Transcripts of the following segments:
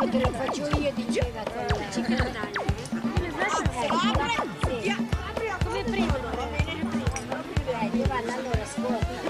meglio te lo faccio io, diceva quella. 50 anni. Apri, apri come prima. Va bene, prima. Meglio, valla, allora ascolta.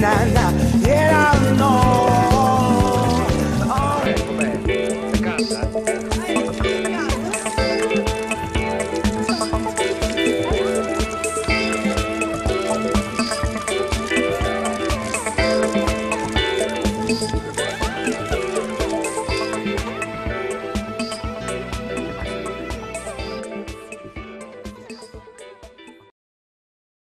na na.